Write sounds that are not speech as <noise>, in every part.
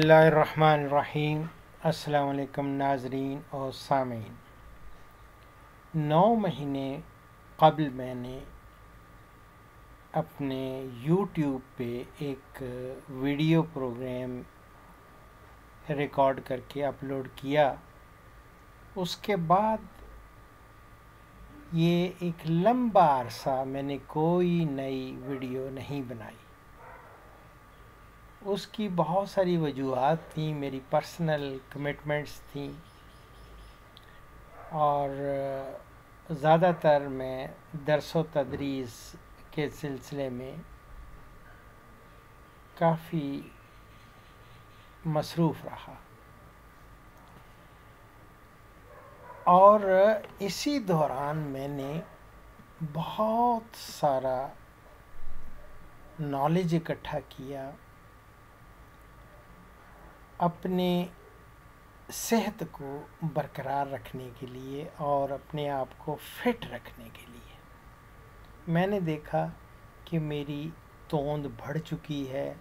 बसमीम अल्लाम नाजरीन और सामीन। नौ महीने कबल मैंने अपने यूट्यूब पे एक वीडियो प्रोग्राम रिकॉर्ड करके अपलोड किया। उसके बाद ये एक लंबा अरसा मैंने कोई नई वीडियो नहीं बनाई। उसकी बहुत सारी वजूहत थी, मेरी पर्सनल कमिटमेंट्स थी। और ज़्यादातर मैं दरस व तदरीस के सिलसिले में काफ़ी मसरूफ़ रहा। और इसी दौरान मैंने बहुत सारा नॉलेज इकट्ठा किया। अपने सेहत को बरकरार रखने के लिए और अपने आप को फिट रखने के लिए। मैंने देखा कि मेरी तोंद बढ़ चुकी है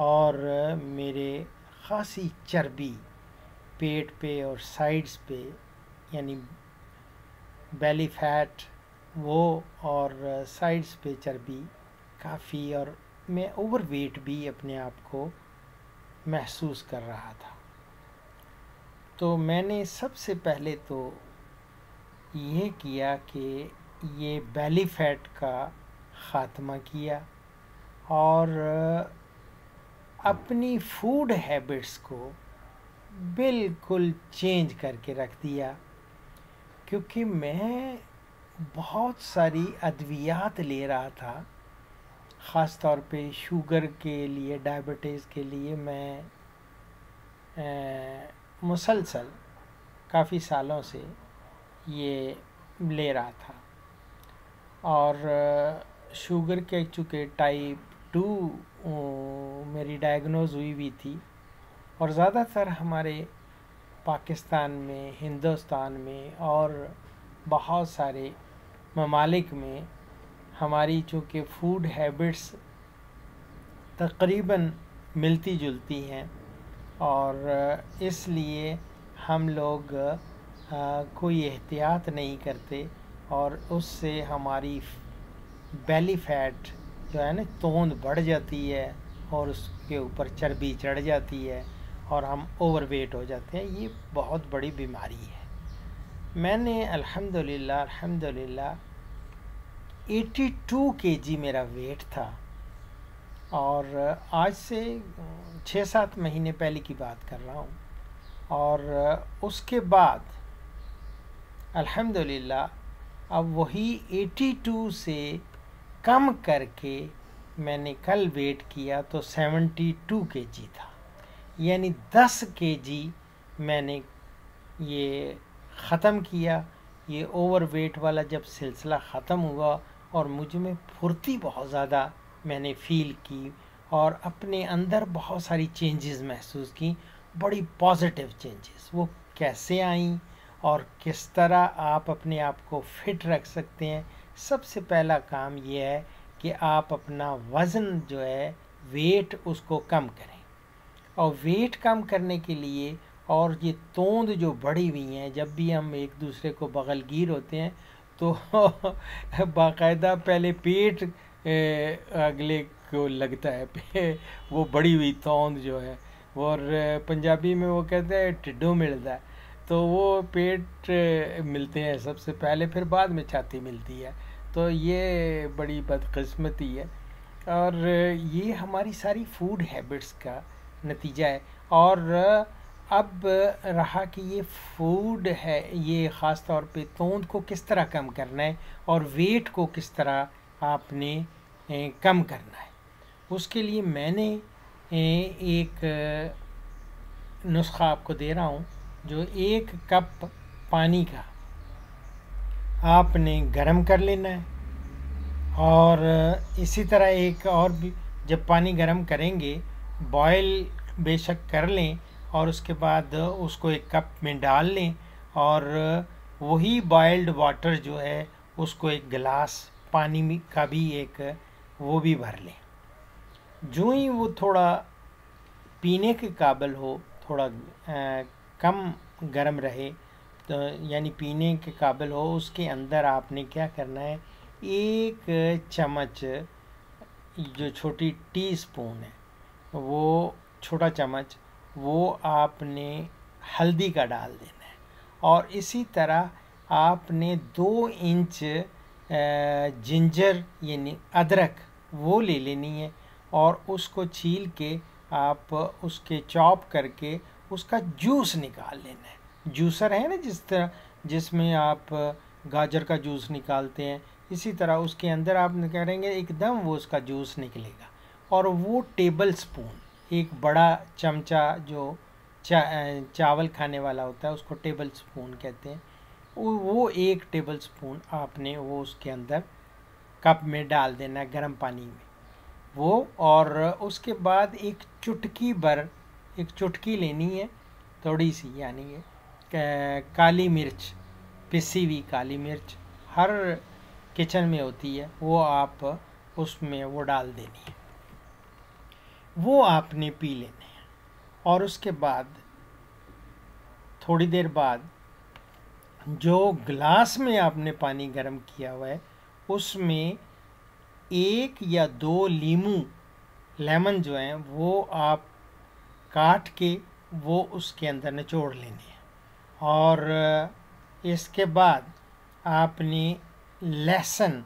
और मेरे खासी चर्बी पेट पे और साइड्स पे, यानी बेली फैट वो और साइड्स पे चर्बी काफ़ी और मैं ओवर वेट भी अपने आप को महसूस कर रहा था। तो मैंने सबसे पहले तो ये किया कि ये बेली फैट का ख़ात्मा किया और अपनी फ़ूड हैबिट्स को बिल्कुल चेंज करके रख दिया, क्योंकि मैं बहुत सारी अद्वियात ले रहा था। ख़ास तौर पे शुगर के लिए डायबिटीज़ के लिए मैं मुसलसल काफ़ी सालों से ये ले रहा था। और शुगर के चूँकि टाइप टू मेरी डायग्नोज हुई हुई थी और ज़्यादातर हमारे पाकिस्तान में, हिंदुस्तान में और बहुत सारे ममालिक में हमारी चूँकि फ़ूड हैबिट्स तकरीबन मिलती जुलती हैं और इसलिए हम लोग कोई एहतियात नहीं करते और उससे हमारी बेली फैट जो है ना, तोंद बढ़ जाती है और उसके ऊपर चर्बी चढ़ जाती है और हम ओवरवेट हो जाते हैं। ये बहुत बड़ी बीमारी है। मैंने अल्हम्दुलिल्लाह अल्हम्दुलिल्लाह 82 केजी मेरा वेट था। और आज से छः सात महीने पहले की बात कर रहा हूँ। और उसके बाद, अल्हम्दुलिल्लाह, अब वही 82 से कम करके मैंने कल वेट किया तो 72 केजी था। यानी 10 केजी मैंने ये ख़त्म किया। ये ओवर वेट वाला जब सिलसिला ख़त्म हुआ और मुझमें फुर्ती बहुत ज़्यादा मैंने फील की और अपने अंदर बहुत सारी चेंजेस महसूस की, बड़ी पॉजिटिव चेंजेस वो कैसे आई और किस तरह आप अपने आप को फिट रख सकते हैं? सबसे पहला काम ये है कि आप अपना वज़न जो है वेट उसको कम करें। और वेट कम करने के लिए और ये तोंद जो बढ़ी हुई हैं, जब भी हम एक दूसरे को बगलगीर होते हैं तो <laughs> बाकायदा पहले पेट अगले को लगता है। वो बड़ी हुई तोंद जो है, और पंजाबी में वो कहते हैं टिड्डो मिलता है। तो वो पेट मिलते हैं सबसे पहले, फिर बाद में छाती मिलती है। तो ये बड़ी बदकस्मती है। और ये हमारी सारी फ़ूड हैबिट्स का नतीजा है। और अब रहा कि ये फ़ूड है, ये ख़ास तौर पे तोंद को किस तरह कम करना है और वेट को किस तरह आपने कम करना है। उसके लिए मैंने एक नुस्खा आपको दे रहा हूँ, जो एक कप पानी का आपने गरम कर लेना है और इसी तरह एक और भी, जब पानी गरम करेंगे बॉयल बेशक कर लें और उसके बाद उसको एक कप में डाल लें और वही बॉयल्ड वाटर जो है उसको एक गिलास पानी का भी एक वो भी भर लें। जो ही वो थोड़ा पीने के काबिल हो थोड़ा आ, कम गर्म रहे तो यानी पीने के काबिल हो उसके अंदर आपने क्या करना है एक चम्मच जो छोटी टी स्पून है वो छोटा चम्मच वो आपने हल्दी का डाल देना है। और इसी तरह आपने दो इंच जिंजर यानी अदरक वो ले लेनी है और उसको छील के आप उसके चॉप करके उसका जूस निकाल लेना है। जूसर है ना जिस तरह, जिसमें आप गाजर का जूस निकालते हैं, इसी तरह उसके अंदर आप करेंगे एकदम वो उसका जूस निकलेगा। और वो टेबल स्पून। एक बड़ा चमचा जो चा, चावल खाने वाला होता है उसको टेबल स्पून कहते हैं। वो एक टेबल स्पून आपने वो उसके अंदर कप में डाल देना है गर्म पानी में। वो और उसके बाद एक चुटकी भर एक चुटकी लेनी है थोड़ी सी यानी काली मिर्च पिसी हुई काली मिर्च हर किचन में होती है वो आप उसमें वो डाल देनी है। वो आपने पी लेने हैं। और उसके बाद, थोड़ी देर बाद, जो ग्लास में आपने पानी गर्म किया हुआ है, उसमें एक या दो लीमू लेमन जो हैं, वो आप काट के वो उसके अंदर निचोड़ लेने हैं। और, इसके बाद आपने लहसुन,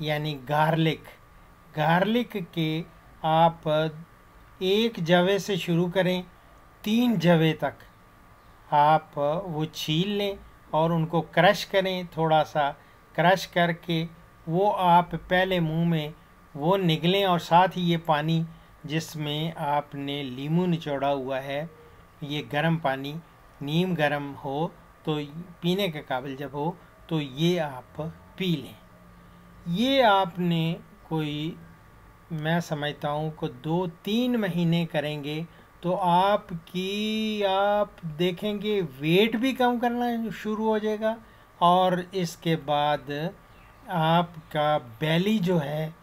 यानी गार्लिक गार्लिक के आप एक जवे से शुरू करें, तीन जवे तक। आप वो छील लें और उनको क्रश करें, थोड़ा सा क्रश करके वो आप पहले मुँह में वो निकलें और साथ ही ये पानी जिसमें आपने लीमू निचोड़ा हुआ है, ये गर्म पानी, नीम गर्म हो तो पीने के काबिल जब हो तो ये आप पी लें। ये आपने कोई मैं समझता हूँ को दो तीन महीने करेंगे तो आपकी, आप देखेंगे वेट भी कम करना शुरू हो जाएगा और इसके बाद आपका बैली जो है,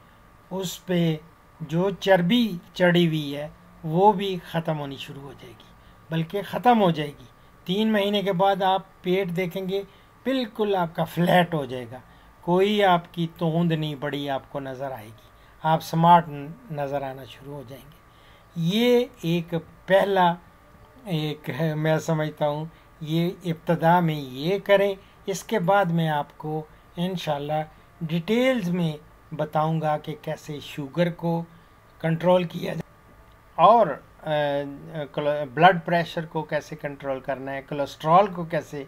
उस पर जो चर्बी चढ़ी हुई है, वो भी ख़त्म होनी शुरू हो जाएगी, बल्कि ख़त्म हो जाएगी। तीन महीने के बाद आप पेट देखेंगे, बिल्कुल आपका फ्लैट हो जाएगा, कोई आपकी तोंद नहीं बड़ी आपको नज़र आएगी। आप स्मार्ट नज़र आना शुरू हो जाएँगे। ये एक पहला एक है, मैं समझता हूँ, ये इब्तदा में ये करें, इसके बाद मैं आपको इन डिटेल्स में बताऊँगा कि कैसे शुगर को कंट्रोल किया जाए और ब्लड प्रेशर को कैसे कंट्रोल करना है कोलेस्ट्रॉल को कैसे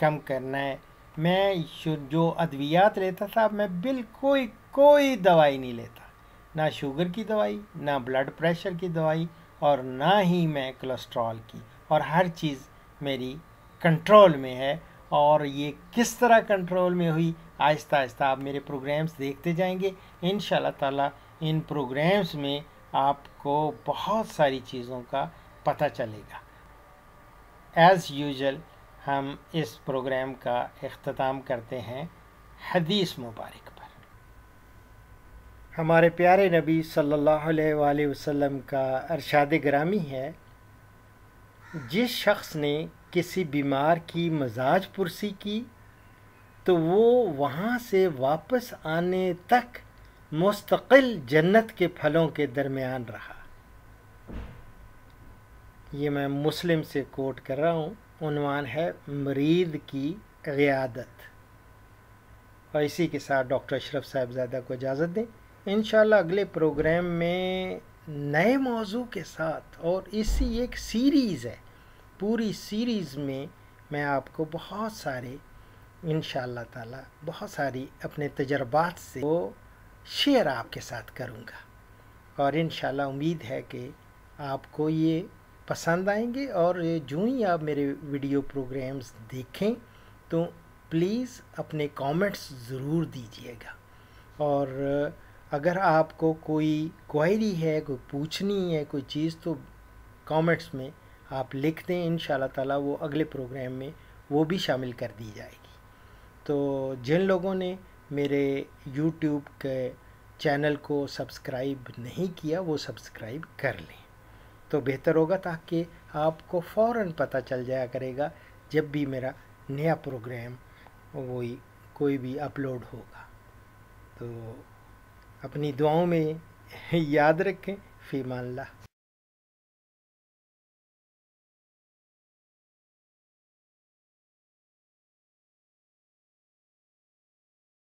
कम करना है मैं जो अद्वियात लेता था, मैं बिल्कुल कोई दवाई नहीं लेता। ना शुगर की दवाई, ना ब्लड प्रेशर की दवाई और ना ही मैं कोलेस्ट्रॉल की। और हर चीज़ मेरी कंट्रोल में है और ये किस तरह कंट्रोल में हुई, आहिस्ता आहिस्ता आप मेरे प्रोग्राम्स देखते जाएँगे। इन ताला इन प्रोग्राम्स में आपको बहुत सारी चीज़ों का पता चलेगा। एज़ यूजल हम इस प्रोग्राम का अख्ताम करते हैं हदीस मुबारक पर। हमारे प्यारे नबी सल्लल्लाहु अलैहि वसल्लम का अरशाद ग्रामी है, जिस शख्स ने किसी बीमार की मजाज पुरसी की तो वो वहाँ से वापस आने तक मुस्तकिल जन्नत के फलों के दरमियान रहा। ये मैं मुस्लिम से कोट कर रहा हूँ। उनवान है मरीद की क़ियादत। और इसी के साथ डॉक्टर अशरफ साहबजादा को इजाज़त दें। इन अगले प्रोग्राम में नए मौजू के साथ और इसी एक सीरीज़ है, पूरी सीरीज़ में मैं आपको बहुत सारे इन ताला, बहुत सारी अपने तजर्बात से वो शेयर आपके साथ करूँगा। और इन उम्मीद है कि आपको ये पसंद आएँगे और जो ही आप मेरे वीडियो प्रोग्राम्स देखें तो प्लीज़ अपने कमेंट्स ज़रूर दीजिएगा। और अगर आपको कोई क्वायरी है, कोई पूछनी है, कोई चीज़ तो कमेंट्स में आप लिख दें इन ताला वो अगले प्रोग्राम में वो भी शामिल कर दी जाएगी। तो जिन लोगों ने मेरे यूट्यूब के चैनल को सब्सक्राइब नहीं किया, वो सब्सक्राइब कर लें। तो बेहतर होगा ताकि आपको फ़ौर पता चल जाया करेगा जब भी मेरा नया प्रोग्राम वही कोई भी अपलोड होगा। तो अपनी दुआओं में याद रखें, फ़ीमान ला